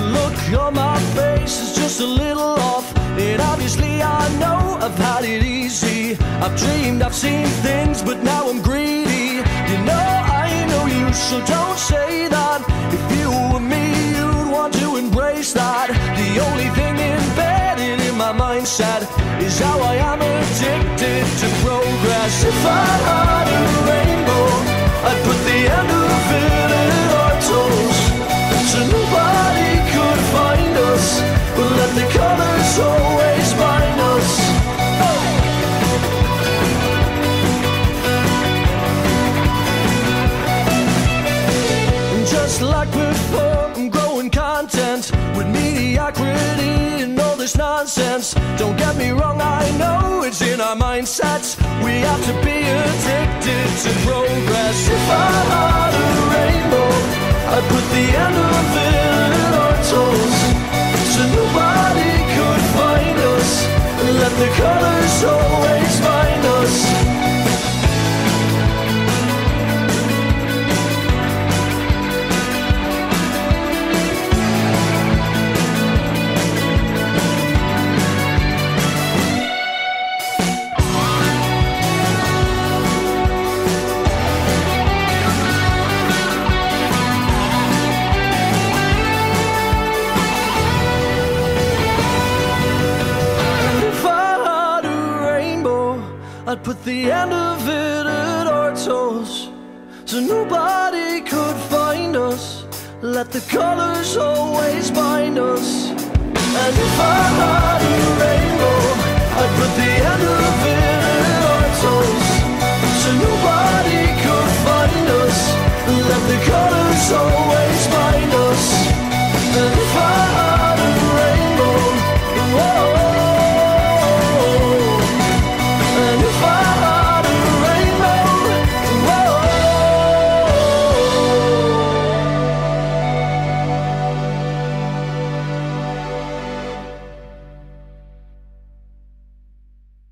look on my face is just a little off. And obviously, I know I've had it easy. I've dreamed, I've seen things, but now I'm greedy. You know, I know you, so don't say that. If you were me, you'd want to embrace that. The only thing embedded in my mindset is how I am addicted to progress. If I like before, I'm growing content with mediocrity and all this nonsense. Don't get me wrong, I know it's in our mindsets. We have to be addicted to progress. If I had a rainbow, I'd put the end I'd put the end of it at our toes. So nobody could find us. Let the colors always bind us. And if I had a